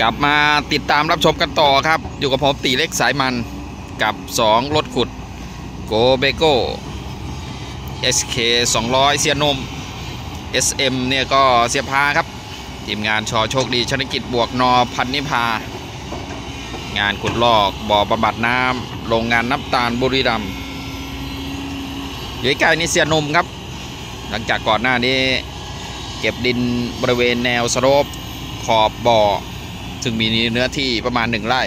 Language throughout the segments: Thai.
กลับมาติดตามรับชมกันต่อครับ อยู่กับผมตีเล็กสายมันกับ 2 รถขุดโกเบโก้ SK 200 เสียนม SM เนี่ยก็เสียพาครับ ทีมงานชอโชคดีชนกิจบวกนอพันนิพา งานขุดลอกบ่อบำบัดน้ำโรงงานน้ำตาลบุรีรัมย์อยู่ใกล้นี่เสียนมครับ หลังจากก่อนหน้านี้ เก็บดินบริเวณแนว slope ขอบบ่อ ซึ่งมีเนื้อที่ประมาณหนึ่งไร่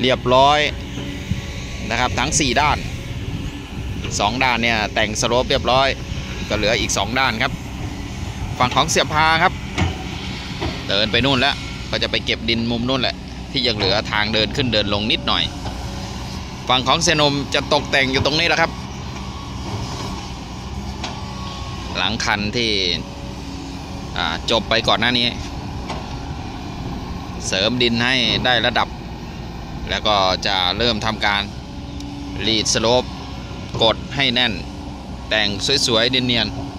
เรียบร้อยนะครับทั้ง 4 ด้าน2ด้านเนี่ยแต่ง slope เรียบร้อย ก็เหลืออีก 2 ด้านครับ ฝั่งของเสียพาครับ เดินไปนู่นแล้วก็จะไปเก็บดินมุมนู่นแหละ ที่ยังเหลือทางเดินขึ้นเดินลงนิดหน่อย ฝั่งของเซนมจะตกแต่งอยู่ตรงนี้แหละครับ หลังคันที่ จบไปก่อนหน้านี้ เสริมดินให้ได้ระดับ แล้วก็จะเริ่มทำการรีดสโลปกดให้แน่น แต่งสวยๆเนียนๆ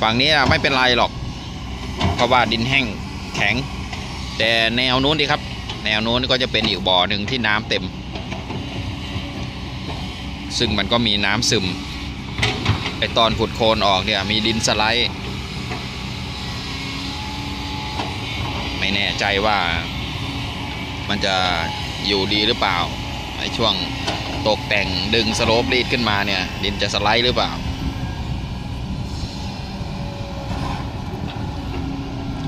ฝั่งนี้ไม่เป็นไรหรอก เพราะว่าดินแห้งแข็ง แต่แนวนู้นดีครับ แนวนู้นก็จะเป็นอีกบ่อหนึ่งที่น้ำเต็ม ซึ่งมันก็มีน้ำซึม ไอตอนขุดโคลนออกเนี่ยมีดินสไลด์ ไม่แน่ใจว่ามันจะอยู่ดีหรือเปล่าในช่วงตกแต่งดึงสโลปรีดขึ้นมาเนี่ย ดินจะสไลด์หรือเปล่า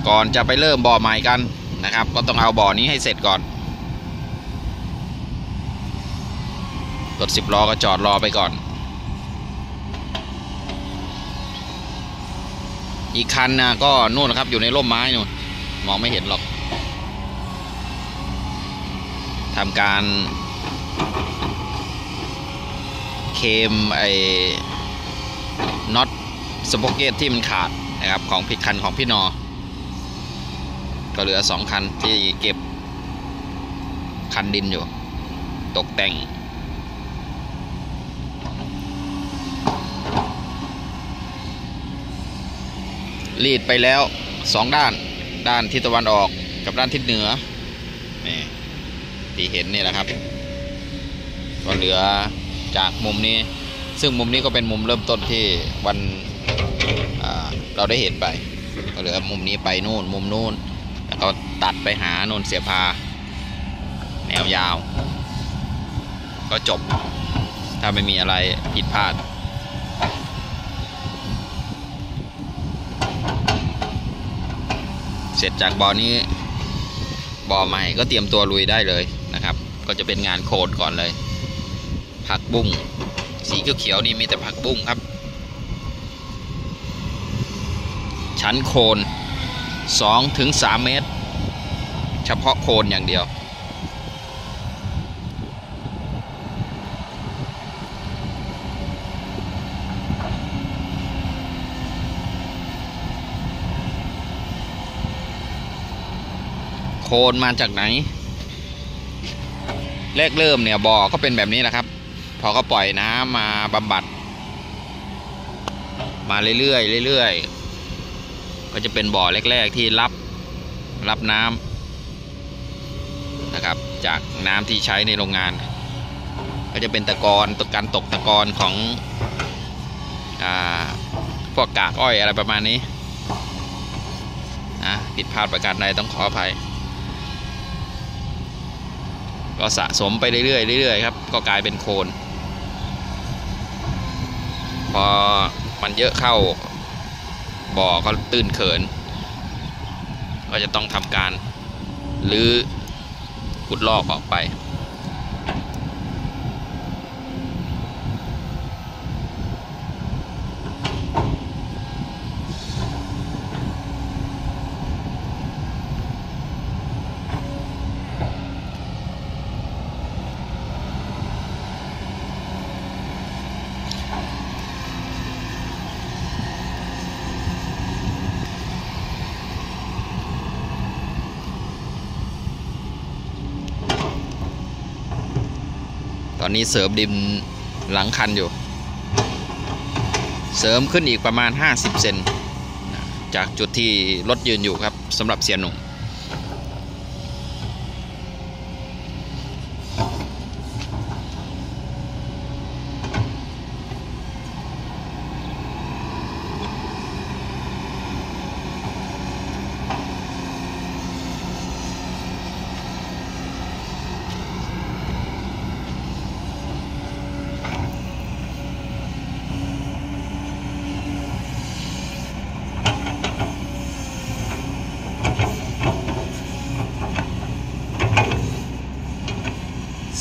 ก่อนจะไปเริ่มบ่อใหม่กันนะครับ ก็ต้องเอาบ่อนี้ให้เสร็จก่อนรถสิบล้อก็จอดรอไปก่อน อีกคันนะก็นู่นนะครับอยู่ในร่มไม้นู่นมองไม่เห็นหรอกทำการเคมไอ้น็อต sprocket ที่มันขาดนะครับของผิดคันของพี่นอ ก็เหลือสองคันที่เก็บคันดินอยู่ ตกแต่ง รีดไปแล้วสองด้าน ด้านทิศตะวันออกกับด้านทิศเหนือ นี่ที่เห็นนี่แหละครับ ก็เหลือจากมุมนี้ ซึ่งมุมนี้ก็เป็นมุมเริ่มต้นที่วันเราได้เห็นไป ก็เหลือมุมนี้ไปนู่น มุมนู่น แล้วก็ตัดไปหาโนนเสียพา แนวยาว ก็จบ ถ้าไม่มีอะไรผิดพลาด สร็จจากบ่อนี้บ่อใหม่ก็เตรียมตัวลุยได้เลยนะครับ ก็จะเป็นงานโคดก่อนเลย ผักบุ้งสีเขียวๆนี่มีแต่ผักบุ้งครับ ชั้นโคน2ถึง3เมตร เฉพาะโคนอย่างเดียว คนมาจากไหนแรกเริ่มเนี่ยบ่อก็เป็นแบบนี้แหละครับ พอก็ปล่อยน้ำมาบำบัด มาเรื่อยๆเรื่อยๆก็จะเป็นบ่อแรก ๆ ที่รับรับน้ำนะครับ จากน้ำที่ใช้ในโรงงาน ก็จะเป็นตะกอนตกการตกตะกอนของอพวกกากอ้อยอะไรประมาณนี้นะผิดพลาดประการใดต้องขออภัย ก็สะสมไปเรื่อยๆเรื่อยๆครับ ก็กลายเป็นโคนพอมันเยอะเข้าบ่อก็ตื้นเขิน ก็จะต้องทำการลื้อขุดลอกออกไป ตอนนี้เสริมดินหลังคันอยู่ เสริมขึ้นอีกประมาณ 50 เซนจากจุดที่รถยืนอยู่ครับสำหรับเสียหนุ่ม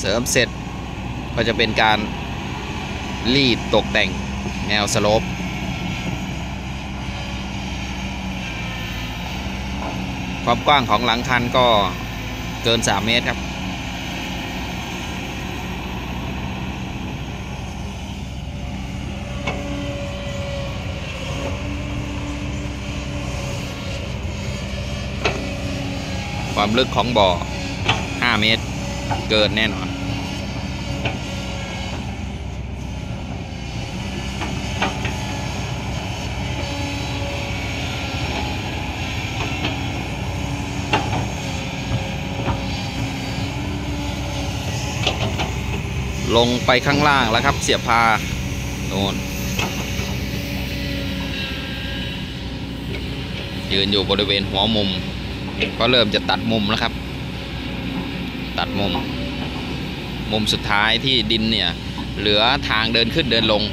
เสริมเสร็จก็จะเป็นการรีดตกแต่งแนวสโลปความกว้างของหลังคันก็เกิน 3 เมตรครับ ความลึกของบ่อ 5 เมตร เกินแน่นอน ลงไปข้างล่างแล้วครับ เสียบพาโน่นยืนอยู่บริเวณหัวมุม ก็เริ่มจะตัดมุมแล้วครับ ตัดมุม มุมสุดท้ายที่ดินเนี่ย เหลือทางเดินขึ้นเดินลง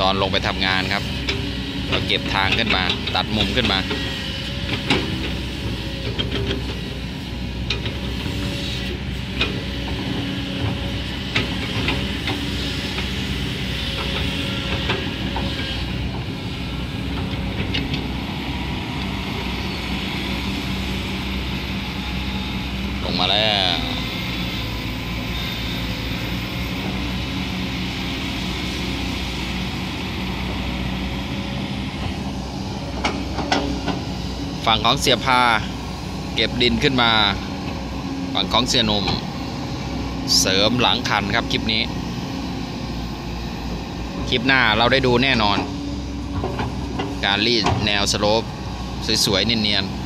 ตอนลงไปทำงานครับ เราเก็บทางขึ้นมา ตัดมุมขึ้นมา ลงมาแล้วฝั่งของเสียพา เก็บดินขึ้นมา ฝั่งของเสียนม เสริมหลังคันครับคลิปนี้ คลิปหน้าเราได้ดูแน่นอน การรีดแนวสโลปสวยๆเนียนๆ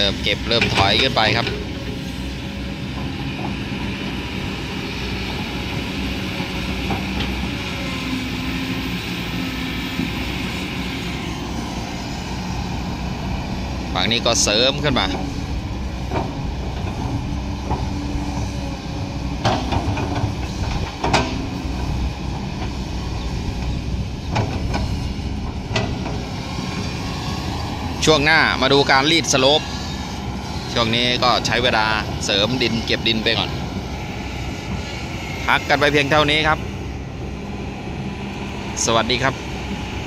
เริ่มเก็บเริ่มถอยขึ้นไปครับฝั่งนี้ก็เสริมขึ้นมาช่วงหน้ามาดูการรีดสโลป ช่วงนี้ก็ใช้เวลาเสริมดินเก็บดินไปก่อน พักกันไปเพียงเท่านี้ครับ สวัสดีครับ